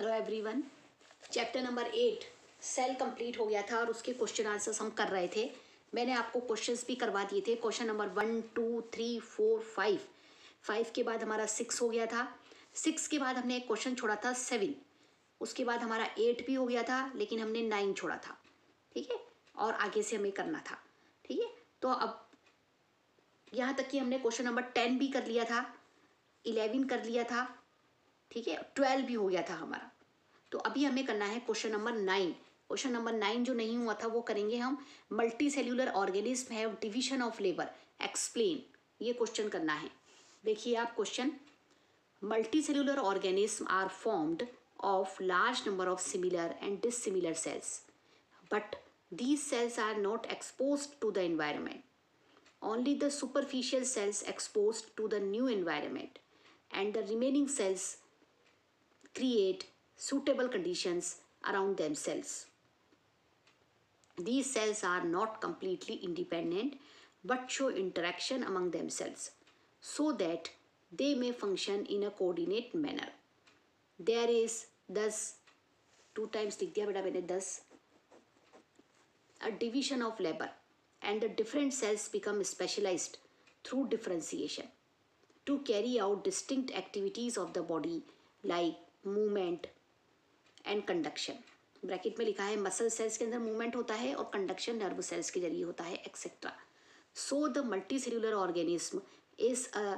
Hello everyone chapter number eight cell complete हो गया था और उसके क्वेश्चन आंसर्स हम कर रहे थे। मैंने आपको क्वेश्चंस भी करवा दिए थे। Question number one two three four five five के बाद हमारा सिक्स हो गया था। सिक्स के बाद हमने एक क्वेश्चन छोड़ा था सेवन उसके बाद हमारा एट भी हो गया था, लेकिन हमने नाइन छोड़ा था। ठीक है? और आगे से हमें करना था। ठीक है? तो अब यहाँ तक कि हमने क्वेश्चन नंबर टेन भी कर लिया था इलेवन कर लिया था। ठीक है? ट्वेल्व भी हो गया था हमारा। तो अभी हमें करना है question number nine. Question number nine जो नहीं हुआ था, वो करेंगे हम multicellular organism have division of labour explain ये क्वेश्चन करना है। देखिए आप question multicellular organism are formed of large number of similar and dissimilar cells but these cells are not exposed to the environment. Only the superficial cells exposed to the new environment and the remaining cells create suitable conditions around themselves. These cells are not completely independent but show interaction among themselves so that they may function in a coordinate manner. There is thus two times लिख दिया बेटा मैंने दस a division of labor and the different cells become specialized through differentiation to carry out distinct activities of the body like movement and conduction. Bracket में लिखा है muscle cells के अंदर मूवमेंट होता है और कंडक्शन नर्व सेल्स के ज़रिए होता है etcetera so the multicellular organism is a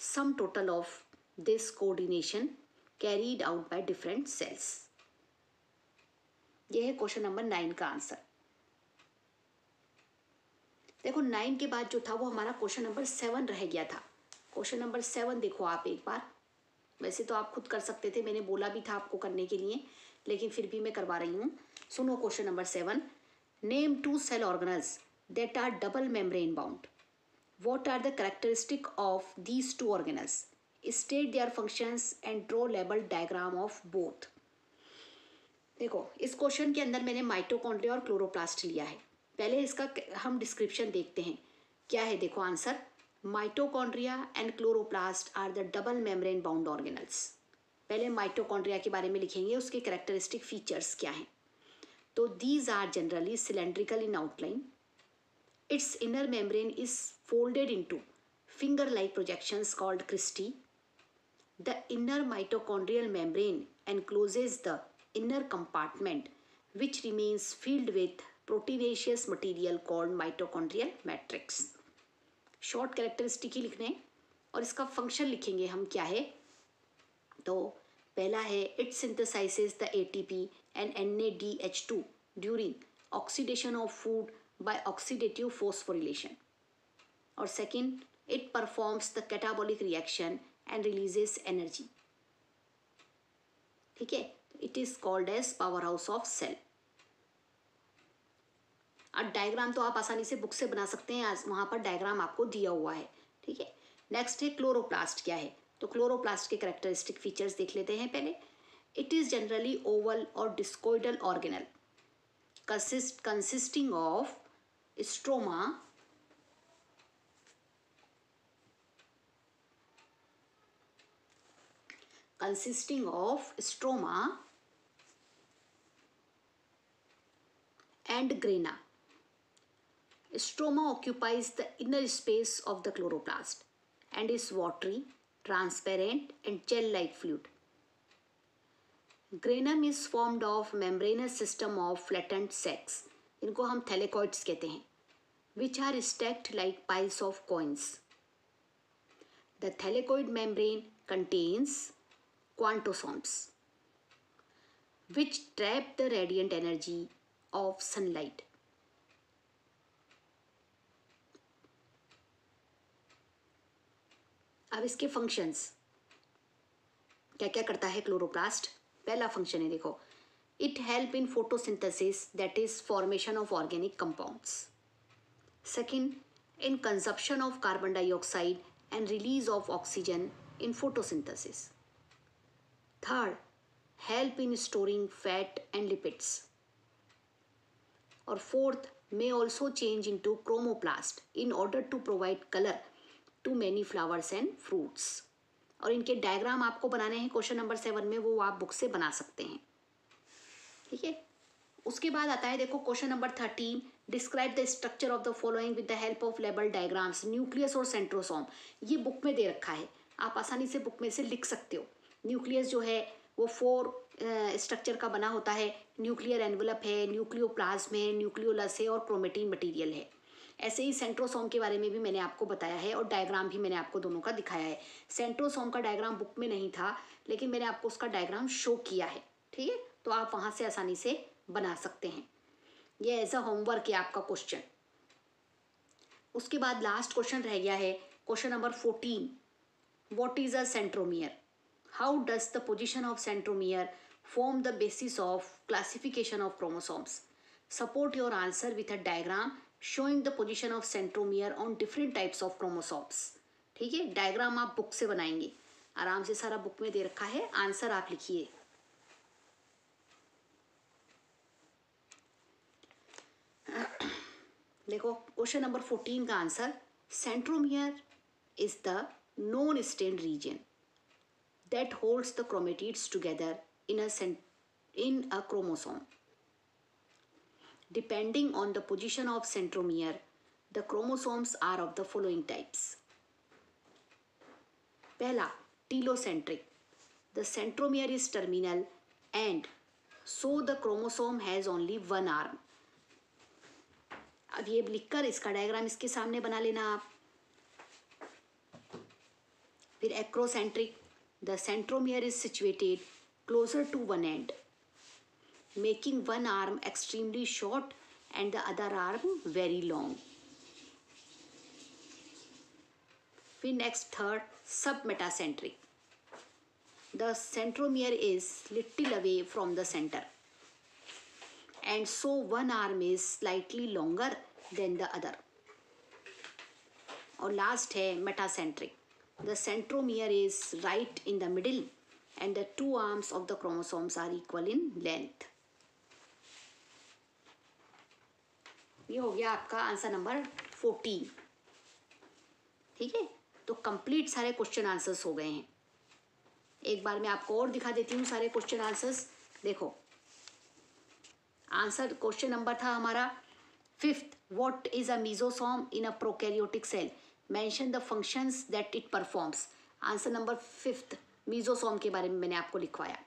sum total of this coordination carried out by different cells यह है क्वेश्चन नंबर नाइन का आंसर देखो नाइन के बाद जो था, वो हमारा क्वेश्चन नंबर सेवन रह गया था. क्वेश्चन नंबर सेवन देखो आप एक बार. वैसे तो आप खुद कर सकते थे, मैंने बोला भी था आपको करने के लिए. लेकिन फिर भी मैं करवा रही हूँ सुनो question number seven name two cell organelles that are double membrane bound. What are the characteristic of these two organelles? State their functions and draw label diagram of both. देखो, इस क्वेश्चन के अंदर मैंने माइटोकॉन्ड्रिया और क्लोरोप्लास्ट लिया है पहले इसका हम डिस्क्रिप्शन देखते हैं क्या है देखो answer mitochondria and chloroplast are the double membrane bound organelles पहले माइटोकॉन्ड्रिया के बारे में लिखेंगे, उसके करेक्टरिस्टिक फीचर्स क्या हैं? तो these are generally cylindrical in outline its inner membrane is folded into finger like projections called cristae the inner mitochondrial membrane encloses the inner compartment which remains filled with proteinaceous material called mitochondrial matrix short characteristic ही लिखने हैं, और इसका function लिखेंगे हम क्या है? तो पहला है it synthesizes the A T P and N A D H two during oxidation of food by oxidative phosphorylation. Or second, it performs the catabolic reaction and releases energy. ठीक है? It is called as power house of cell अब diagram तो आप आसानी से book से बना सकते हैं आज वहाँ पर डायग्राम आपको दिया हुआ है। ठीक है? नेक्स्ट है क्लोरोप्लास्ट क्या है? तो क्लोरोप्लास्ट के करेक्टरिस्टिक फीचर्स देख लेते हैं पहले। इट इज़ जनरली ओवल और discoidal organelle consist consisting of stroma consisting of stroma and grana stroma occupies the inner space of the chloroplast and is watery transparent and gel-like fluid. Granum is formed of membranous system of flattened sacs इनको हम thylakoids कहते हैं which are stacked like piles of coins the thylakoid membrane contains quantosomes which trap the radiant energy of sunlight अब इसके functions क्या क्या करता है क्लोरोप्लास्ट पहला फ़ंक्शन है, देखो। It help in photosynthesis that is formation of organic compounds second in consumption of carbon dioxide and release of oxygen in photosynthesis third help in storing fat and lipids और fourth may also change into chromoplast in order to provide color. To many flowers and fruits और इनके diagram आपको बनाने हैं question number seven में, वो आप book से बना सकते हैं। ठीक है? उसके बाद आता है, देखो question number thirteen describe the structure of the following with the help of label diagrams nucleus और सेंट्रोसोम ये बुक में दे रखा है। आप आसानी से बुक में से लिख सकते हो। न्यूक्लियस जो है, वो फोर स्ट्रक्चर का बना होता है। न्यूक्लियर एनवलप है न्यूक्लियोप्लाज्म है न्यूक्लियोलस है और क्रोमेटिन मटीरियल है। ऐसे ही सेंट्रोसोम के बारे में भी मैंने आपको बताया है और डायग्राम भी मैंने आपको दोनों का दिखाया है। सेंट्रोसोम का डायग्राम बुक में नहीं था, लेकिन मैंने आपको उसका डायग्राम शो किया है, ठीक है? तो आप वहाँ से आसानी से बना सकते हैं। ये एज अ होमवर्क है आपका क्वेश्चन उसके बाद लास्ट क्वेश्चन रह गया है question number fourteen what is a centromere how does the position of centromere form the basis of classification of chromosomes? Support your answer with a diagram showing the position of centromere on different types of chromosomes ठीक है? Diagram आप book से बनाएँगे। आराम से सारा book में दे रखा है। आंसर आप लिखिए। देखो क्वेश्चन नंबर फोर्टीन का answer centromere is the non stain region that holds the chromatids together in a in a chromosome Depending on the position of centromere, the chromosomes are of the following types. Pehla, telocentric. The centromere is terminal and so the chromosome has only one arm. अब ये लिखकर इसका diagram इसके सामने बना लेना आप फिर acrocentric The centromere is situated closer to one end, making one arm extremely short and the other arm very long. We next third submetacentric. The centromere is little away from the center and so one arm is slightly longer than the other. और last है metacentric the centromere is right in the middle and the two arms of the chromosomes are equal in length. ये हो गया आपका answer number fourteen. ठीक है? तो complete सारे क्वेश्चन आंसर्स हो गए हैं। एक बार मैं आपको और दिखा देती हूँ सारे क्वेश्चन आंसर्स देखो। आंसर क्वेश्चन नंबर था हमारा fifth what is a mesosome in a prokaryotic cell mention the functions that it performs answer number fifth mesosome के बारे में मैंने आपको लिखवाया।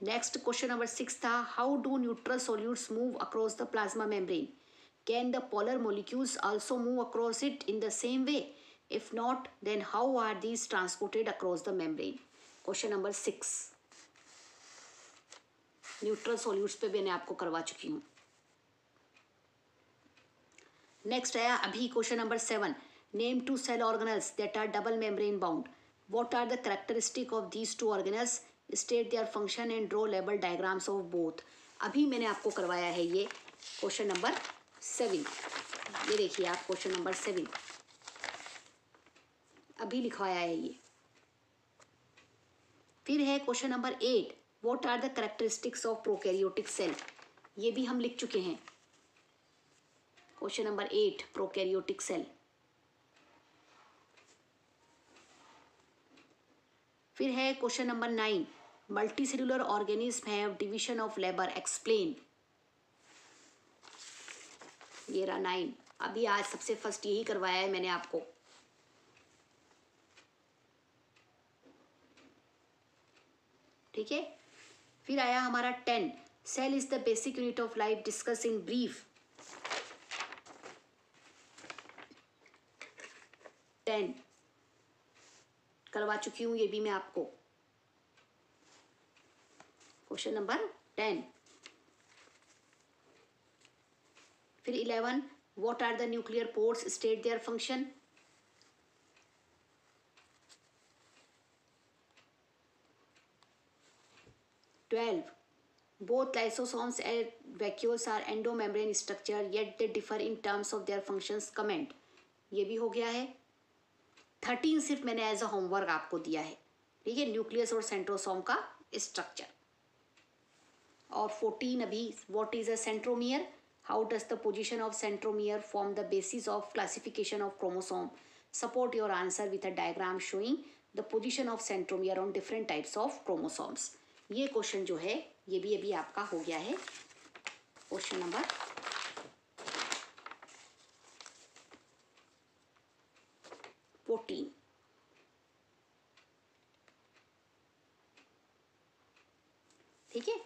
नेक्स्ट क्वेश्चन नंबर सिक्स था how do neutral solutes move across the plasma membrane can the polar molecules also move across it in the same way if not then how are these transported across the membrane question number six neutral solutes पे मैंने आपको करवा चुकी हूँ next आया अभी question number seven Name two cell organelles that are double membrane bound. What are the characteristic of these two organelles? State their function and draw label diagrams of both. अभी मैंने आपको करवाया है ये क्वेश्चन नंबर सेवन। ये देखिए आप question number seven. अभी लिखवाया है ये। फिर है question number eight what are the characteristics of prokaryotic cell ये भी हम लिख चुके हैं। Question number eight prokaryotic cell फिर है question number nine multicellular organism have division of labour explain ये रहा नाइन अभी आज सबसे फ़र्स्ट यही करवाया है मैंने आपको। ठीक है? फिर आया हमारा ten cell is the basic unit of life discuss in brief ten करवा चुकी हूँ ये भी मैं आपको। क्वेश्चन नंबर टेन फिर eleven what are the nuclear pores state their function twelve both lysosomes and vacuoles are endomembrane structure, yet they differ in terms of their functions. Comment, ये भी हो गया है। थर्टीन सिर्फ़ मैंने एज अ होमवर्क आपको दिया है। ठीक है न्यूक्लियस और सेंट्रोसोम का स्ट्रक्चर और फोर्टीन अभी what is a centromere does the position of centromere form the basis of classification of chromosome support your answer with a diagram showing the position of centromere on different types of chromosomes ये question जो है, ये भी अभी आपका हो गया है। क्वेश्चन नंबर फोर्टीन ठीक है?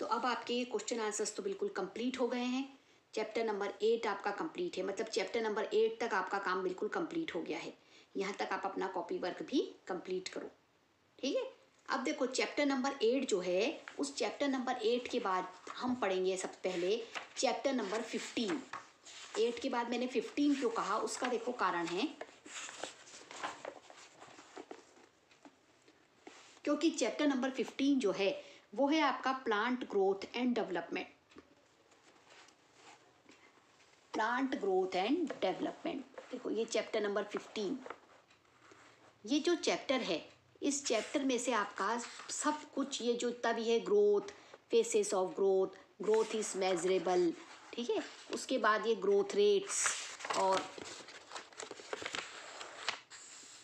तो अब आपके क्वेश्चन आंसर्स तो बिल्कुल कंप्लीट हो गए हैं। चैप्टर नंबर एट आपका कंप्लीट है। मतलब चैप्टर नंबर एट तक आपका काम बिल्कुल कंप्लीट हो गया है। यहाँ तक आप अपना कॉपी वर्क भी कंप्लीट करो। ठीक है? अब देखो चैप्टर नंबर एट जो है, उस चैप्टर नंबर एट के बाद हम पढ़ेंगे सबसे पहले चैप्टर नंबर फिफ्टीन एट के बाद मैंने फिफ्टीन क्यों कहा, उसका देखो कारण है। क्योंकि चैप्टर नंबर फिफ्टीन जो है, वो है आपका plant growth and development plant growth and development देखो, ये चैप्टर नंबर फिफ्टीन ये जो चैप्टर है, इस चैप्टर में से आपका सब कुछ, ये जो तभी है growth phases of growth growth is measurable ठीक है? उसके बाद ये ग्रोथ रेट्स और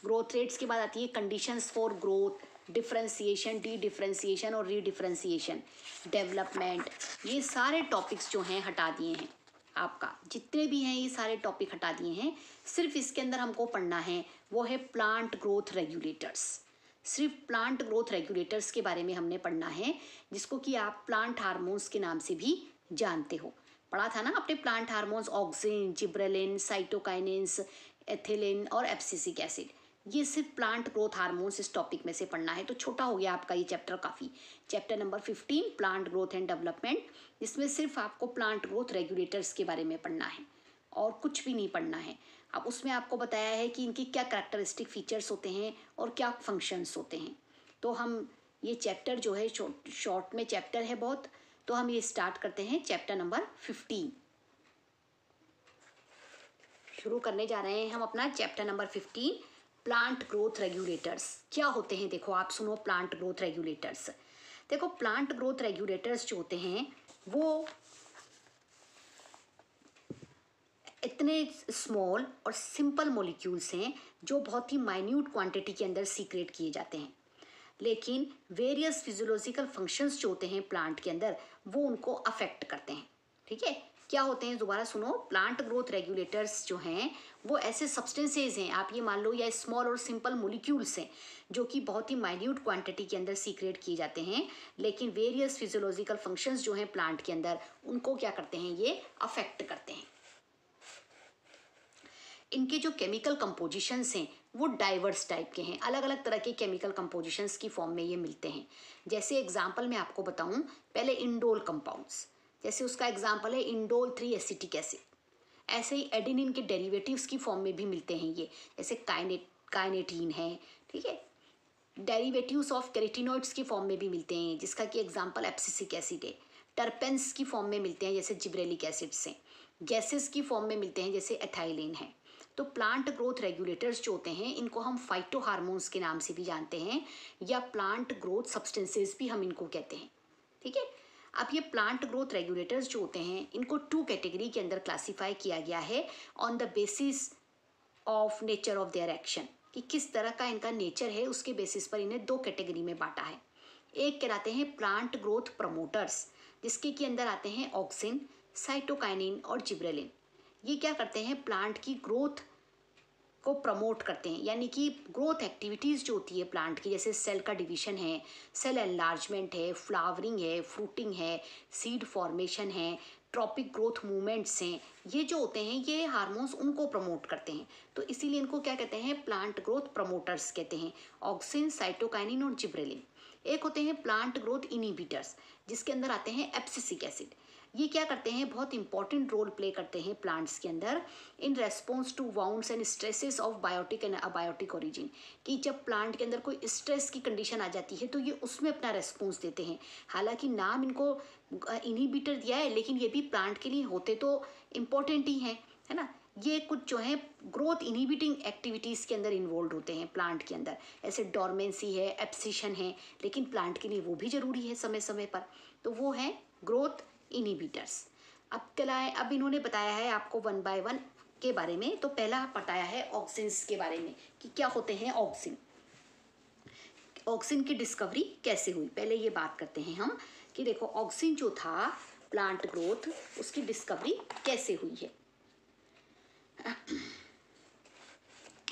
ग्रोथ रेट्स के बाद आती है conditions for growth differentiation dedifferentiation और री डिफ्रेंसिएशन डेवलपमेंट ये सारे टॉपिक्स जो हैं, हटा दिए हैं। आपका। जितने भी हैं, ये सारे टॉपिक हटा दिए हैं। सिर्फ़ इसके अंदर हमको पढ़ना है, वो है प्लांट ग्रोथ रेगुलेटर्स सिर्फ़ प्लांट ग्रोथ रेगुलेटर्स के बारे में हमने पढ़ना है, जिसको कि आप प्लांट हार्मोन्स के नाम से भी जानते हो। पढ़ा था ना आपने plant hormones auxin gibberellin cytokinins ethylene और एप्सिसिक एसिड ये सिर्फ़ प्लांट ग्रोथ हार्मोन्स इस टॉपिक में से पढ़ना है तो छोटा हो गया आपका ये चैप्टर काफ़ी। Chapter number fifteen plant growth and development इसमें सिर्फ़ आपको प्लांट ग्रोथ रेगुलेटर्स के बारे में पढ़ना है और कुछ भी नहीं पढ़ना है। अब उसमें आपको बताया है कि इनकी क्या करेक्टरिस्टिक फीचर्स होते हैं और क्या फ़ंक्शंस होते हैं। तो हम ये चैप्टर जो है शॉर्ट में चैप्टर है बहुत तो हम ये स्टार्ट करते हैं चैप्टर नंबर फिफ्टीन शुरू करने जा रहे हैं हम अपना chapter number fifteen plant growth regulators क्या होते हैं? देखो, आप सुनो प्लांट ग्रोथ रेगुलेटर्स देखो प्लांट ग्रोथ रेगुलेटर्स जो होते हैं, वो इतने स्मॉल और सिंपल मोलिक्यूल्स हैं, जो बहुत ही माइन्यूट क्वांटिटी के अंदर सीक्रेट किए जाते हैं. लेकिन वेरियस फिजियोलॉजिकल फ़ंक्शंस जो होते हैं प्लांट के अंदर, वो उनको अफेक्ट करते हैं. ठीक है? क्या होते हैं दोबारा सुनो प्लांट ग्रोथ रेगुलेटर्स जो हैं, वो ऐसे सब्सटेंसेज हैं, आप ये मान लो या स्मॉल और सिंपल मोलिक्यूल्स हैं, जो कि बहुत ही माइन्यूट क्वांटिटी के अंदर सीक्रेट किए जाते हैं, लेकिन वेरियस फिजियोलॉजिकल फ़ंक्शंस जो हैं प्लांट के अंदर, उनको क्या करते हैं, ये अफेक्ट करते हैं। इनके जो केमिकल कंपोजिशंस हैं, वो डाइवर्स टाइप के हैं अलग अलग तरह के केमिकल कंपोजिशंस की फॉर्म में ये मिलते हैं। जैसे एग्जांपल मैं आपको बताऊँ, पहले इंडोल कंपाउंड्स जैसे उसका एग्ज़ाम्पल है इंडोल थ्री एसिटिक एसिड ऐसे ही एडिनिन के डेरिवेटिव्स की फॉर्म में भी मिलते हैं ये, जैसे काइनेट काइनेटीन है, ठीक है? डेरिवेटिव्स ऑफ़ कैरेटिनोइड्स की फॉर्म में भी मिलते हैं, जिसका कि एग्ज़ाम्पल एप्सिसिक एसिड है. टर्पेंस की फॉर्म में मिलते हैं, जैसे जिब्रेलिक एसिड से गैसेस की फॉर्म में मिलते हैं, जैसे एथाइलिन है. तो प्लांट ग्रोथ रेगुलेटर्स जो होते हैं, इनको हम फाइटो हार्मोन्स के नाम से भी जानते हैं, या प्लांट ग्रोथ सब्सटेंसेस भी हम इनको कहते हैं, ठीक है? अब ये प्लांट ग्रोथ रेगुलेटर्स जो होते हैं, इनको टू कैटेगरी के अंदर क्लासीफाई किया गया है on the basis of nature of their action कि किस तरह का इनका नेचर है, उसके बेसिस पर इन्हें दो कैटेगरी में बांटा है। एक कहलाते हैं प्लांट ग्रोथ प्रमोटर्स जिसके के अंदर आते हैं ऑक्सिन साइटोकाइनिन और जिब्रेलिन ये क्या करते हैं प्लांट की ग्रोथ को प्रमोट करते हैं। यानी कि ग्रोथ एक्टिविटीज़ जो होती है प्लांट की, जैसे सेल का डिवीज़न है सेल एनलार्जमेंट है फ्लावरिंग है फ्रूटिंग है सीड फॉर्मेशन है ट्रॉपिक ग्रोथ मूवमेंट्स हैं, ये जो होते हैं, ये हार्मोन्स उनको प्रमोट करते हैं। तो इसीलिए इनको क्या कहते हैं प्लांट ग्रोथ प्रमोटर्स कहते हैं ऑक्सिन साइटोकाइनिन और जिब्रेलिन एक होते हैं प्लांट ग्रोथ इनिबिटर्स जिसके अंदर आते हैं एप्सिसिक एसिड ये क्या करते हैं? बहुत इंपॉर्टेंट रोल प्ले करते हैं प्लांट्स के अंदर in response to wounds and stresses of biotic and abiotic origin कि जब प्लांट के अंदर कोई स्ट्रेस की कंडीशन आ जाती है तो ये उसमें अपना रेस्पॉन्स देते हैं। हालाँकि नाम इनको इनिबिटर दिया है, लेकिन ये भी प्लांट के लिए होते तो इम्पोर्टेंट ही हैं, है ना? ये कुछ जो है ग्रोथ इनिबिटिंग एक्टिविटीज़ के अंदर इन्वॉल्व होते हैं प्लांट के अंदर। ऐसे डॉर्मेंसी है एप्सिशन है, लेकिन प्लांट के लिए वो भी ज़रूरी है समय समय पर। तो वो है ग्रोथ इनिबिटर्स अब है अब इन्होंने बताया है आपको वन बाय वन के बारे में। तो पहला बताया है ऑक्सिन्स के बारे में कि क्या होते हैं ऑक्सिन ऑक्सीजन की डिस्कवरी कैसे हुई? पहले ये बात करते हैं हम कि देखो ऑक्सीजन जो था प्लांट ग्रोथ उसकी डिस्कवरी कैसे हुई है।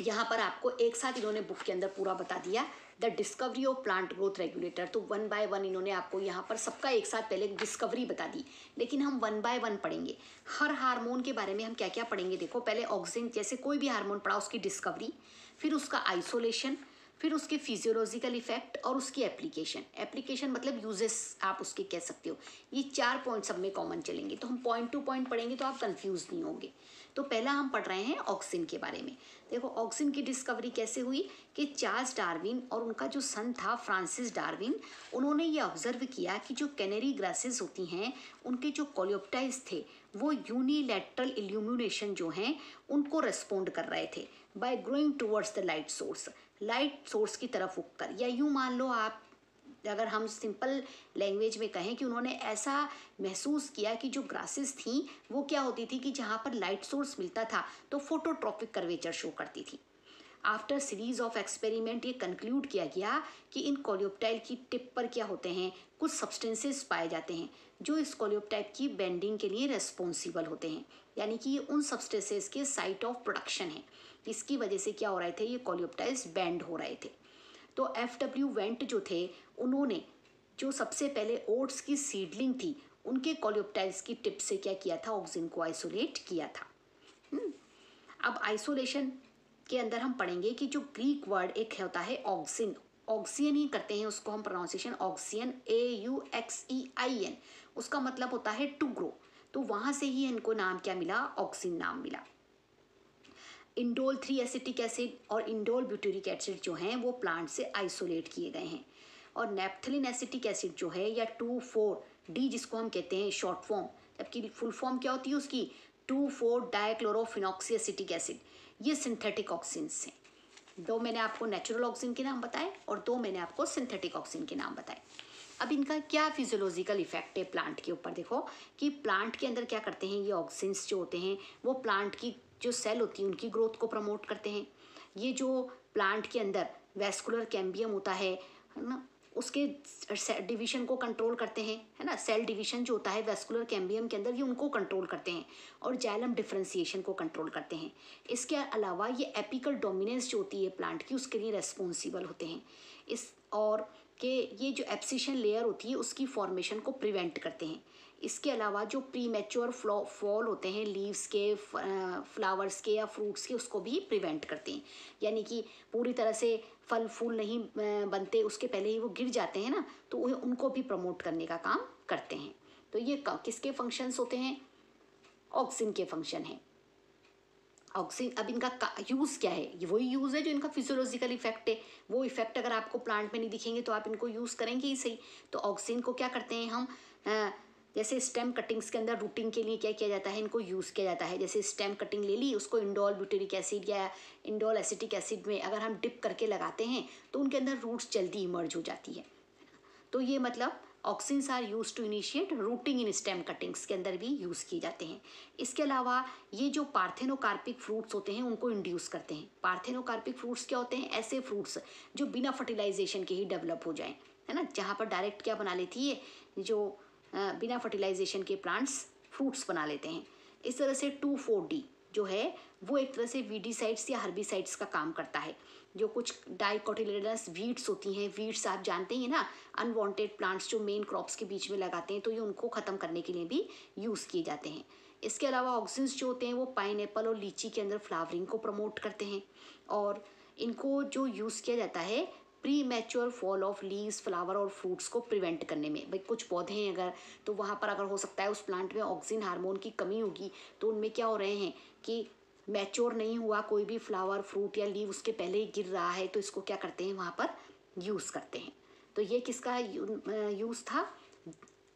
यहाँ पर आपको एक साथ इन्होंने बुक के अंदर पूरा बता दिया। The discovery of plant growth regulator तो वन बाय वन इन्होंने आपको यहाँ पर सबका एक साथ पहले डिस्कवरी बता दी। लेकिन हम वन बाय वन पढ़ेंगे। हर हार्मोन के बारे में हम क्या क्या पढ़ेंगे? देखो, पहले ऑक्सीजन जैसे कोई भी हार्मोन पढ़ा उसकी डिस्कवरी फिर उसका आइसोलेशन फिर उसके फिजियोलॉजिकल इफ़ेक्ट और उसकी एप्लीकेशन एप्लीकेशन मतलब यूजेस आप उसके कह सकते हो। ये चार पॉइंट सब में कॉमन चलेंगे। तो हम पॉइंट टू पॉइंट पढ़ेंगे तो आप कंफ्यूज नहीं होंगे। तो पहला हम पढ़ रहे हैं ऑक्सीजन के बारे में। देखो ऑक्सीजन की डिस्कवरी कैसे हुई कि चार्ल्स डार्विन और उनका जो सन था, फ्रांसिस डार्विन, उन्होंने ये ऑब्ज़र्व किया कि जो कैनरी ग्रासेस होती हैं, उनके जो कोलियोप्टाइज थे, वो यूनिलेटरल इल्यूमिनेशन जो हैं, उनको रेस्पोंड कर रहे थे by growing towards the light source light source की तरफ़ उगकर या यूँ मान लो आप अगर हम सिंपल लैंग्वेज में कहें कि उन्होंने ऐसा महसूस किया कि जो ग्रासेस थी, वो क्या होती थी कि जहाँ पर लाइट सोर्स मिलता था तो फोटोट्रॉपिक कर्वेचर शो करती थी। आफ्टर सीरीज़ ऑफ़ एक्सपेरिमेंट ये कंक्लूड किया गया कि इन कोलियोप्टाइल की टिप पर क्या होते हैं, कुछ सब्सटेंसेस पाए जाते हैं, जो इस कोलियोप्टाइल की बेंडिंग के लिए रेस्पॉन्सिबल होते हैं, यानी कि ये उन सब्सटेंसेस के साइट ऑफ़ प्रोडक्शन है। इसकी वजह से क्या हो रहे थे, ये कोलियोप्टाइल्स बैंड हो रहे थे। तो एफ़ डब्ल्यू वेंट जो थे उन्होंने जो सबसे पहले ओट्स की सीडलिंग थी उनके कोलियोप्टाइल्स की टिप से क्या किया था? ऑक्सीजन को आइसोलेट किया था। हम्म, अब आइसोलेशन के अंदर हम पढ़ेंगे कि जो ग्रीक वर्ड एक होता है ऑक्सीजन ऑक्सीजन ही करते हैं उसको हम pronunciation auxin A U X E I N उसका मतलब होता है टू ग्रो तो वहाँ से ही इनको नाम क्या मिला? ऑक्सीजन नाम मिला। इंडोल थ्री एसिटिक एसिड और इंडोल ब्यूटेरिक एसिड जो हैं, वो प्लांट से आइसोलेट किए गए हैं। और नेप्थलिन एसिटिक एसिड जो है, या टू फोर डी जिसको हम कहते हैं शॉर्ट फॉर्म जबकि फुल फॉर्म क्या होती है उसकी? Two four dichlorophenoxy acetic acid ये सिंथेटिक ऑक्सीजन हैं। दो मैंने आपको नेचुरल ऑक्सीजन के नाम बताए और दो मैंने आपको सिंथेटिक ऑक्सीजन के नाम बताए। अब इनका क्या फिजियोलॉजिकल इफ़ेक्ट है प्लांट के ऊपर? देखो कि प्लांट के अंदर क्या करते हैं, ये ऑक्सीजन्स जो होते हैं, वो प्लांट की जो सेल होती है, उनकी ग्रोथ को प्रमोट करते हैं। ये जो प्लांट के अंदर वेस्कुलर कैम्बियम होता है ना, उसके डिवीज़न को कंट्रोल करते हैं, है ना सेल डिवीज़न जो होता है वेस्कुलर कैम्बियम के अंदर, ये उनको कंट्रोल करते हैं और जैलम डिफ्रेंसीशन को कंट्रोल करते हैं। इसके अलावा ये एपिकल डोमिनेंस जो होती है प्लांट की, उसके लिए रेस्पॉन्सिबल होते हैं। इस और के ये जो एप्सिशन लेयर होती है, उसकी फॉर्मेशन को प्रिवेंट करते हैं। इसके अलावा जो प्री मेच्योर फॉल होते हैं लीव्स के फ्लावर्स के या फ्रूट्स के, उसको भी प्रिवेंट करते हैं। यानी कि पूरी तरह से फल फूल नहीं बनते, उसके पहले ही वो गिर जाते हैं ना तो उनको भी प्रमोट करने का काम करते हैं। तो ये किसके फ़ंक्शंस होते हैं? ऑक्सीजन के फ़ंक्शन है। ऑक्सीजन अब इनका यूज़ क्या है? वही यूज़ है जो इनका फिजियोलॉजिकल इफ़ेक्ट है। वो इफ़ेक्ट अगर आपको प्लांट में नहीं दिखेंगे तो आप इनको यूज़ करेंगे ही सही। तो ऑक्सीजन को क्या करते हैं हम? जैसे स्टेम कटिंग्स के अंदर रूटिंग के लिए क्या किया जाता है, इनको यूज़ किया जाता है। जैसे स्टेम कटिंग ले ली, उसको इंडोल ब्यूटेरिक एसिड या इंडोल एसिटिक एसिड में अगर हम डिप करके लगाते हैं तो उनके अंदर रूट्स जल्दी इमर्ज हो जाती है। तो ये मतलब auxins are use to initiate rooting in stem cuttings के अंदर भी यूज़ किए जाते हैं। इसके अलावा ये जो पार्थेनोकार्पिक फ्रूट्स होते हैं, उनको इंड्यूस करते हैं। पार्थेनोकार्पिक फ्रूट्स क्या होते हैं? ऐसे फ्रूट्स जो बिना फर्टिलाइजेशन के ही डेवलप हो जाएँ, है ना? जहाँ पर डायरेक्ट क्या बना लेती है, जो बिना फर्टिलाइजेशन के प्लांट्स फ्रूट्स बना लेते हैं। इस तरह से टू फोर डी जो है, वो एक तरह से वीडीसाइड्स या हर्बिसाइड्स का काम करता है। जो कुछ डाइकोटिलेडस वीड्स होती हैं वीड्स आप जानते हैं ना अनवांटेड प्लांट्स जो मेन क्रॉप्स के बीच में लगाते हैं तो ये उनको ख़त्म करने के लिए भी यूज़ किए जाते हैं। इसके अलावा ऑक्सीजन्स जो होते हैं, वो पाइन और लीची के अंदर फ्लावरिंग को प्रमोट करते हैं। और इनको जो यूज़ किया जाता है premature fall of leaves flower और फ्रूट्स को प्रिवेंट करने में। भाई, कुछ पौधे हैं अगर तो वहाँ पर अगर हो सकता है उस प्लांट में ऑक्सीजन हार्मोन की कमी होगी तो उनमें क्या हो रहे हैं कि मैच्योर नहीं हुआ कोई भी फ्लावर फ्रूट या लीव उसके पहले ही गिर रहा है तो इसको क्या करते हैं, वहाँ पर यूज़ करते हैं। तो ये किसका यूज़ था?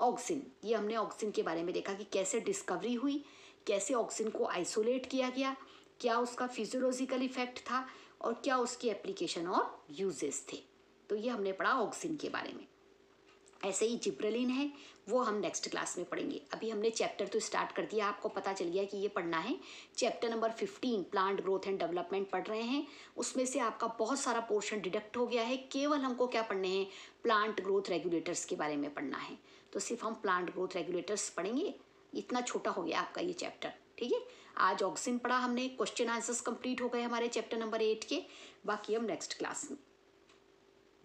ऑक्सीजन ये हमने ऑक्सीजन के बारे में देखा कि कैसे डिस्कवरी हुई, कैसे ऑक्सीजन को आइसोलेट किया गया, क्या उसका फिजियोलॉजिकल इफ़ेक्ट था और क्या उसकी एप्लीकेशन और यूजेस थे? तो ये हमने पढ़ा ऑक्सीजन के बारे में। ऐसे ही जिब्रलिन है, वो हम नेक्स्ट क्लास में पढ़ेंगे। अभी हमने चैप्टर तो स्टार्ट कर दिया, आपको पता चल गया कि ये पढ़ना है। Chapter number fifteen plant growth and development पढ़ रहे हैं। उसमें से आपका बहुत सारा पोर्शन डिडक्ट हो गया है, केवल हमको क्या पढ़ने हैं? प्लांट ग्रोथ रेगुलेटर्स के बारे में पढ़ना है। तो सिर्फ़ हम प्लांट ग्रोथ रेगुलेटर्स पढ़ेंगे, इतना छोटा हो गया आपका ये चैप्टर ठीक है? आज ऑक्सीजन पढ़ा हमने क्वेश्चन आंसर्स कंप्लीट हो गए हमारे चैप्टर नंबर एट के। बाकी हम नेक्स्ट क्लास में।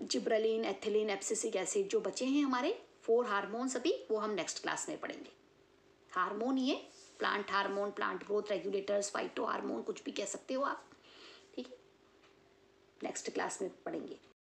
जिब्रलिन, एथिलीन एप्सिसिक एसिड जो बचे हैं हमारे फोर हार्मोन्स अभी, वो हम नेक्स्ट क्लास में पढ़ेंगे। हार्मोन ये plant hormone plant growth regulators phytohormone कुछ भी कह सकते हो आप। ठीक है? नेक्स्ट क्लास में पढ़ेंगे।